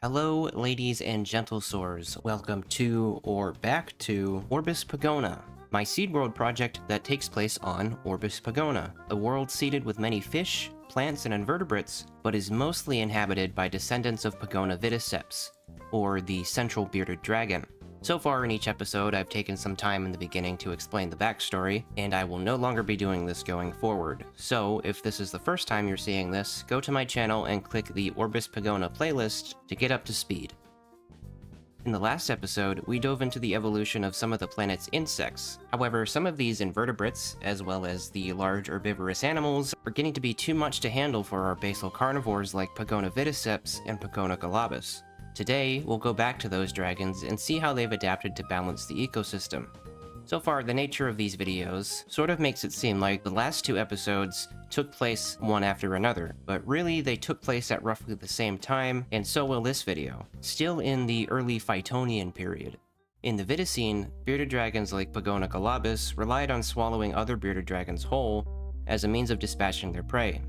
Hello, ladies and gentle sores. Welcome to, or back to, Orbis Pogona, my seed world project that takes place on Orbis Pogona, a world seeded with many fish, plants, and invertebrates, but is mostly inhabited by descendants of Pogona vitticeps, or the central bearded dragon. So far in each episode, I've taken some time in the beginning to explain the backstory, and I will no longer be doing this going forward. So, if this is the first time you're seeing this, go to my channel and click the Orbis Pogona playlist to get up to speed. In the last episode, we dove into the evolution of some of the planet's insects. However, some of these invertebrates, as well as the large herbivorous animals, are getting to be too much to handle for our basal carnivores like Pogona vitticeps and Pogona golobus. Today, we'll go back to those dragons and see how they've adapted to balance the ecosystem. So far, the nature of these videos sort of makes it seem like the last two episodes took place one after another, but really they took place at roughly the same time, and so will this video, still in the early Phytonian period. In the Vidicene, bearded dragons like Pogona golobus relied on swallowing other bearded dragons whole as a means of dispatching their prey.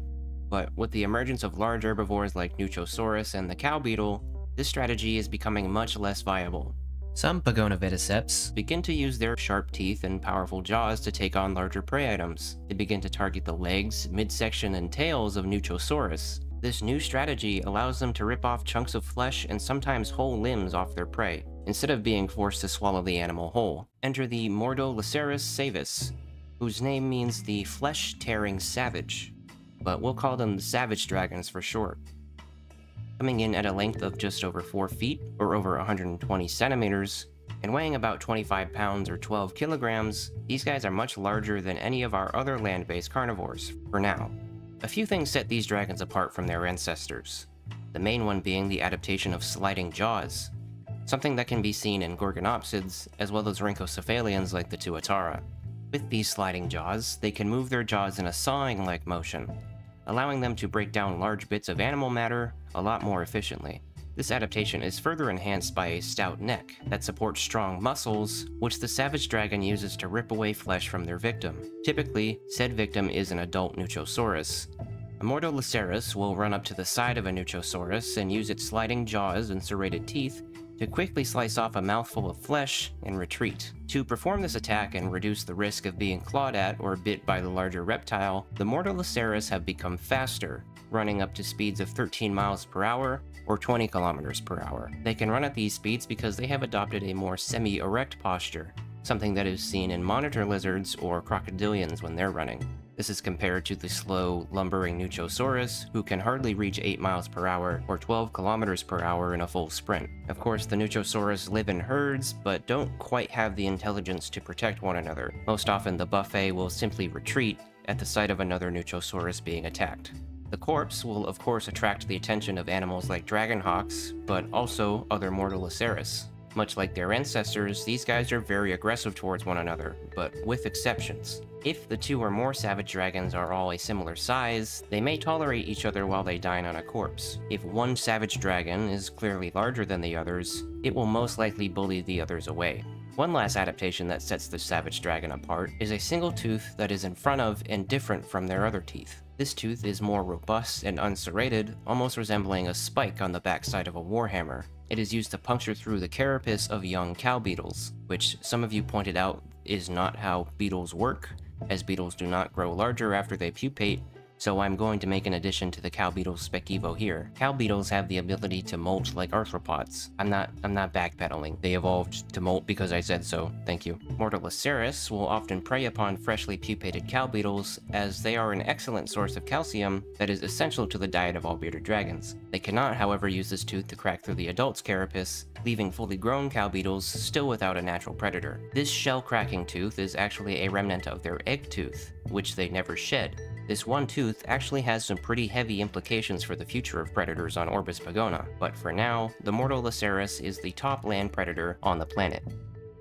But with the emergence of large herbivores like Nuchosaurus and the cow beetle, this strategy is becoming much less viable. Some Pogona vitticeps begin to use their sharp teeth and powerful jaws to take on larger prey items. They begin to target the legs, midsection, and tails of Nuchosaurus. This new strategy allows them to rip off chunks of flesh and sometimes whole limbs off their prey, instead of being forced to swallow the animal whole. Enter the Mordolacerus savis, whose name means the flesh-tearing savage, but we'll call them the savage dragons for short coming in at a length of just over 4 feet, or over 120 centimeters, and weighing about 25 pounds or 12 kilograms, these guys are much larger than any of our other land-based carnivores, for now. A few things set these dragons apart from their ancestors, the main one being the adaptation of sliding jaws, something that can be seen in Gorgonopsids, as well as rhynchocephalians like the Tuatara. With these sliding jaws, they can move their jaws in a sawing-like motion, allowing them to break down large bits of animal matter a lot more efficiently. This adaptation is further enhanced by a stout neck that supports strong muscles, which the savage dragon uses to rip away flesh from their victim. Typically, said victim is an adult Nuchosaurus. A will run up to the side of a Nuchosaurus and use its sliding jaws and serrated teeth to quickly slice off a mouthful of flesh and retreat. To perform this attack and reduce the risk of being clawed at or bit by the larger reptile, the Mordolacerus have become faster, running up to speeds of 13 miles per hour or 20 kilometers per hour. They can run at these speeds because they have adopted a more semi-erect posture, something that is seen in monitor lizards or crocodilians when they're running. This is compared to the slow, lumbering Nuchosaurus, who can hardly reach 8 miles per hour or 12 kilometers per hour in a full sprint. Of course, the Nuchosaurus live in herds, but don't quite have the intelligence to protect one another. Most often, the buffet will simply retreat at the sight of another Nuchosaurus being attacked. The corpse will of course attract the attention of animals like dragonhawks, but also other Mordolacerus. Much like their ancestors, these guys are very aggressive towards one another, but with exceptions. If the two or more savage dragons are all a similar size, they may tolerate each other while they dine on a corpse. If one savage dragon is clearly larger than the others, it will most likely bully the others away. One last adaptation that sets the savage dragon apart is a single tooth that is in front of and different from their other teeth. This tooth is more robust and unserrated, almost resembling a spike on the backside of a warhammer. It is used to puncture through the carapace of young cow beetles, which some of you pointed out is not how beetles work, as beetles do not grow larger after they pupate, so I'm going to make an addition to the cow beetles spec evo here. Cow beetles have the ability to molt like arthropods. I'm not I'm not backpedaling. They evolved to molt because I said so, thank you. Mordolacerus will often prey upon freshly pupated cow beetles as they are an excellent source of calcium that is essential to the diet of all bearded dragons. They cannot however use this tooth to crack through the adult's carapace, leaving fully grown cow beetles still without a natural predator. This shell-cracking tooth is actually a remnant of their egg tooth, which they never shed, this one tooth actually has some pretty heavy implications for the future of predators on Orbis Pogona, but for now, the Mordolacerus is the top land predator on the planet.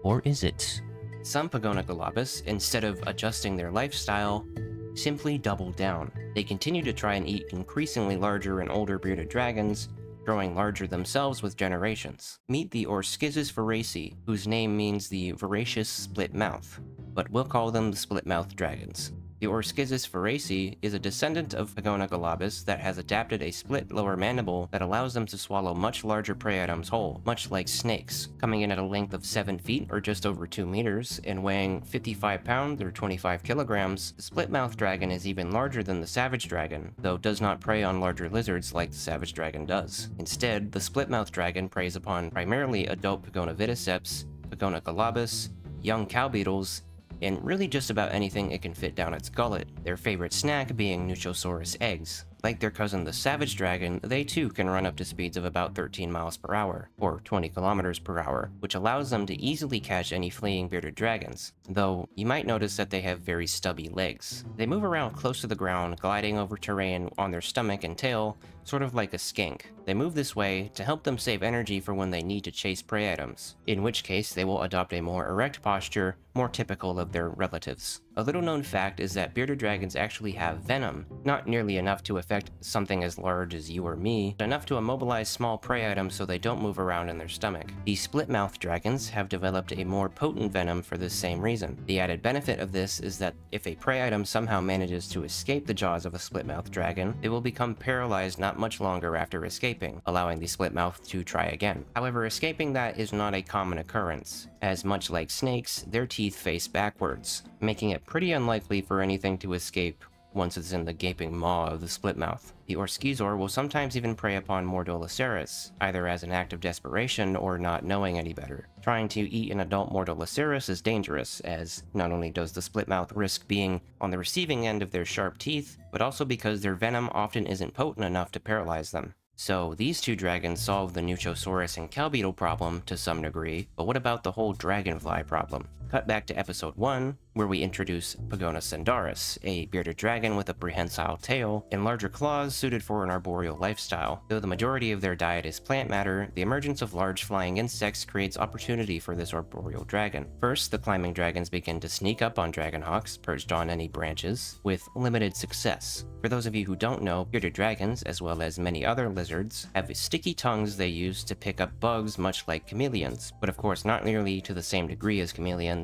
Or is it? Some Pogona golobus, instead of adjusting their lifestyle, simply double down. They continue to try and eat increasingly larger and older bearded dragons, growing larger themselves with generations. Meet the Orschizes veraci, whose name means the voracious split mouth, but we'll call them the split mouth dragons. The Orschizis veraci is a descendant of Pogona golobus that has adapted a split lower mandible that allows them to swallow much larger prey items whole, much like snakes, coming in at a length of 7 feet or just over 2 meters, and weighing 55 pounds or 25 kilograms. The split-mouth dragon is even larger than the savage dragon, though does not prey on larger lizards like the savage dragon does. Instead, the split-mouth dragon preys upon primarily adult Pogona vitticeps, Pogona golobus, young cow beetles, and really just about anything it can fit down its gullet, their favorite snack being Nuchosaurus eggs. Like their cousin the Savage Dragon, they too can run up to speeds of about 13 miles per hour, or 20 kilometers per hour, which allows them to easily catch any fleeing bearded dragons, though you might notice that they have very stubby legs. They move around close to the ground, gliding over terrain on their stomach and tail, sort of like a skink. They move this way to help them save energy for when they need to chase prey items, in which case they will adopt a more erect posture, more typical of their relatives. A little known fact is that bearded dragons actually have venom, not nearly enough to affect something as large as you or me, but enough to immobilize small prey items so they don't move around in their stomach. The split-mouth dragons have developed a more potent venom for this same reason. The added benefit of this is that if a prey item somehow manages to escape the jaws of a split-mouth dragon, it will become paralyzed not much longer after escaping, allowing the split mouth to try again. However, escaping that is not a common occurrence, as much like snakes, their teeth face backwards, making it pretty unlikely for anything to escape once it's in the gaping maw of the split mouth. The Orschizor will sometimes even prey upon Mordolacerus, either as an act of desperation or not knowing any better. Trying to eat an adult Mordolacerus is dangerous, as not only does the split mouth risk being on the receiving end of their sharp teeth, but also because their venom often isn't potent enough to paralyze them. So these two dragons solve the Nuchosaurus and cow beetle problem to some degree, but what about the whole dragonfly problem? Cut back to episode 1, where we introduce Pogona sandaris, a bearded dragon with a prehensile tail and larger claws suited for an arboreal lifestyle. Though the majority of their diet is plant matter, the emergence of large flying insects creates opportunity for this arboreal dragon. First, the climbing dragons begin to sneak up on dragonhawks perched on any branches, with limited success. For those of you who don't know, bearded dragons, as well as many other lizards, have sticky tongues they use to pick up bugs much like chameleons, but of course not nearly to the same degree as chameleons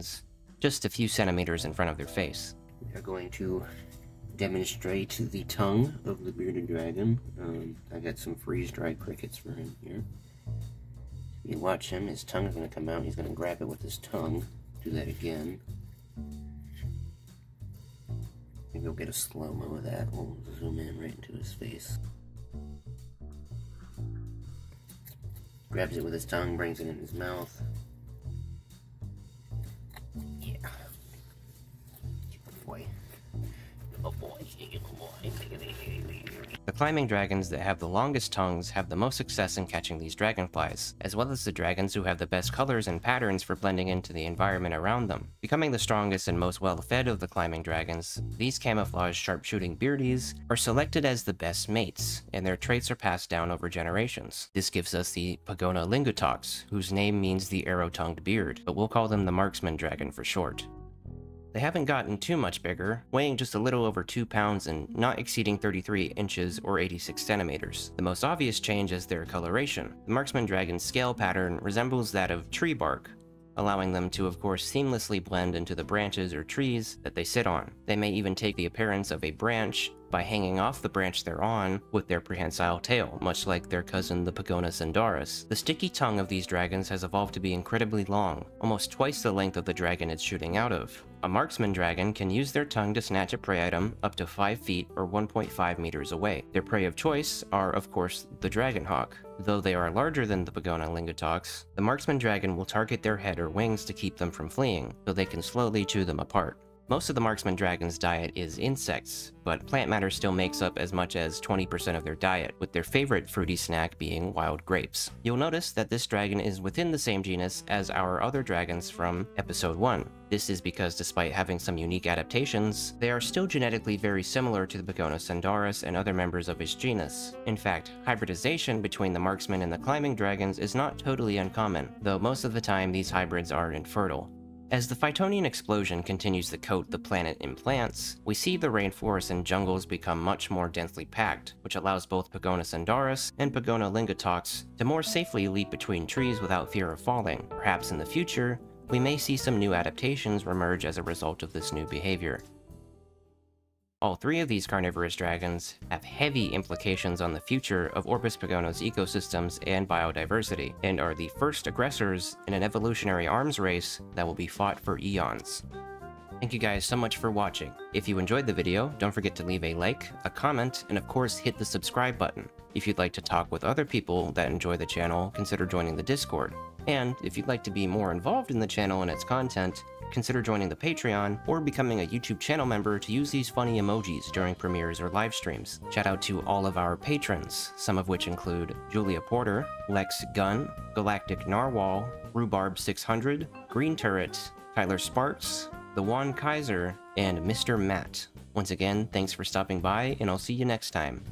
just a few centimeters in front of their face. We are going to demonstrate the tongue of the bearded dragon. Um, I got some freeze-dried crickets for him here. You watch him, his tongue is going to come out, he's going to grab it with his tongue. Do that again. Maybe we'll get a slow-mo of that. We'll zoom in right into his face. Grabs it with his tongue, brings it in his mouth. The climbing dragons that have the longest tongues have the most success in catching these dragonflies, as well as the dragons who have the best colors and patterns for blending into the environment around them. Becoming the strongest and most well-fed of the climbing dragons, these camouflage sharpshooting beardies are selected as the best mates, and their traits are passed down over generations. This gives us the Pogona lingutox, whose name means the arrow-tongued beard, but we'll call them the marksman dragon for short. They haven't gotten too much bigger, weighing just a little over 2 pounds and not exceeding 33 inches or 86 centimeters. The most obvious change is their coloration. The marksman dragon's scale pattern resembles that of tree bark, allowing them to of course seamlessly blend into the branches or trees that they sit on. They may even take the appearance of a branch by hanging off the branch they're on with their prehensile tail, much like their cousin the Pogona sandaris. The sticky tongue of these dragons has evolved to be incredibly long, almost twice the length of the dragon it's shooting out of. A marksman dragon can use their tongue to snatch a prey item up to 5 feet or 1.5 meters away. Their prey of choice are, of course, the dragonhawk. Though they are larger than the Pogona lingutox, the marksman dragon will target their head or wings to keep them from fleeing, so they can slowly chew them apart. Most of the marksman dragon's diet is insects, but plant matter still makes up as much as 20% of their diet, with their favorite fruity snack being wild grapes. You'll notice that this dragon is within the same genus as our other dragons from episode 1. This is because despite having some unique adaptations, they are still genetically very similar to the Pogona sandaris and other members of his genus. In fact, hybridization between the marksman and the climbing dragons is not totally uncommon, though most of the time these hybrids are infertile. As the Phytonian explosion continues to coat the planet in plants, we see the rainforests and jungles become much more densely packed, which allows both Pogona sandaris and Pogona lingutox to more safely leap between trees without fear of falling. Perhaps in the future, we may see some new adaptations emerge as a result of this new behavior. All three of these carnivorous dragons have heavy implications on the future of Orbis Pogona's ecosystems and biodiversity, and are the first aggressors in an evolutionary arms race that will be fought for eons. Thank you guys so much for watching. If you enjoyed the video, don't forget to leave a like, a comment, and of course hit the subscribe button. If you'd like to talk with other people that enjoy the channel, consider joining the Discord. And if you'd like to be more involved in the channel and its content, consider joining the Patreon or becoming a YouTube channel member to use these funny emojis during premieres or live streams. Shout out to all of our patrons, some of which include Julia Porter, Lex Gunn, Galactic Narwhal, Rhubarb600, Green Turret, Tyler Sparks, The Juan Kaiser, and Mr. Matt. Once again, thanks for stopping by, and I'll see you next time.